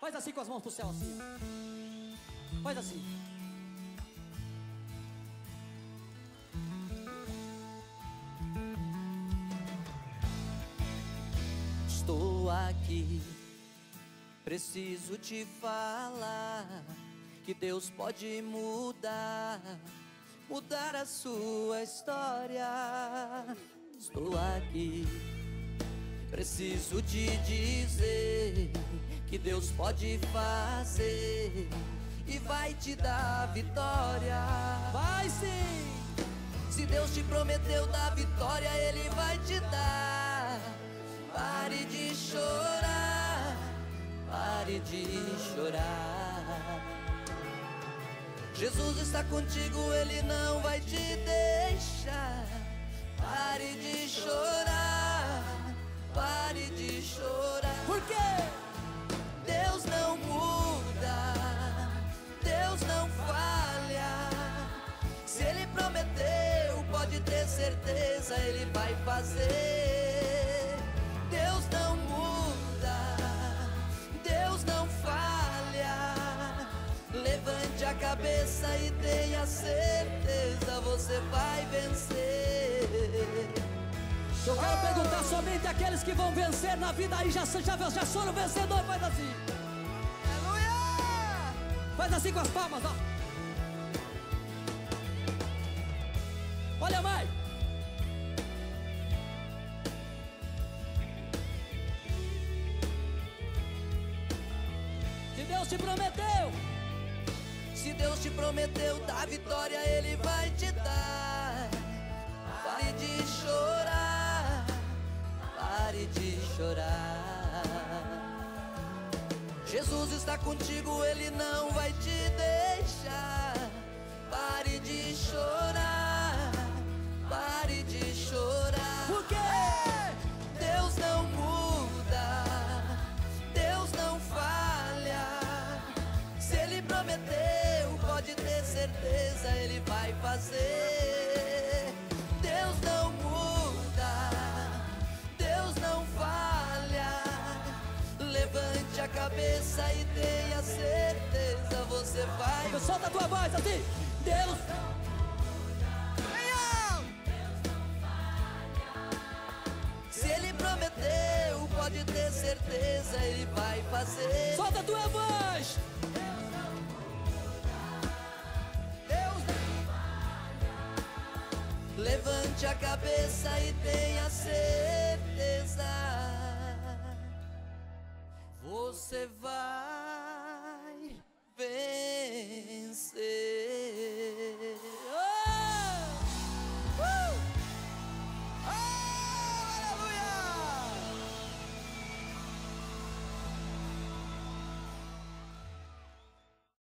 Faz assim com as mãos pro céu, assim. Faz assim. Estou aqui, preciso te falar que Deus pode mudar, mudar a sua história. Estou aqui, preciso te dizer que Deus pode fazer e vai te dar vitória. Vai sim! Se Deus te prometeu dar vitória, Ele vai te dar. Pare de chorar, pare de chorar. Jesus está contigo, Ele não vai te deixar. Pare de chorar, certeza, Ele vai fazer. Deus não muda, Deus não falha. Levante a cabeça e tenha certeza, você vai vencer. Eu quero perguntar somente àqueles que vão vencer na vida aí, já, já, já foram vencedor, faz assim. Aleluia! Faz assim com as palmas, ó. Olha mais. Deus te prometeu, Se Deus te prometeu dar vitória, Ele vai te dar. Pare de chorar, pare de chorar. Jesus está contigo, Ele não vai te deixar. Certeza, Ele vai fazer. Deus não muda, Deus não falha. Levante a cabeça e tenha certeza, você vai. Solta a tua voz assim. Deus, Se Ele prometeu, pode ter certeza, Ele vai fazer. solta a tua voz. Levante a cabeça e tenha certeza. Você vai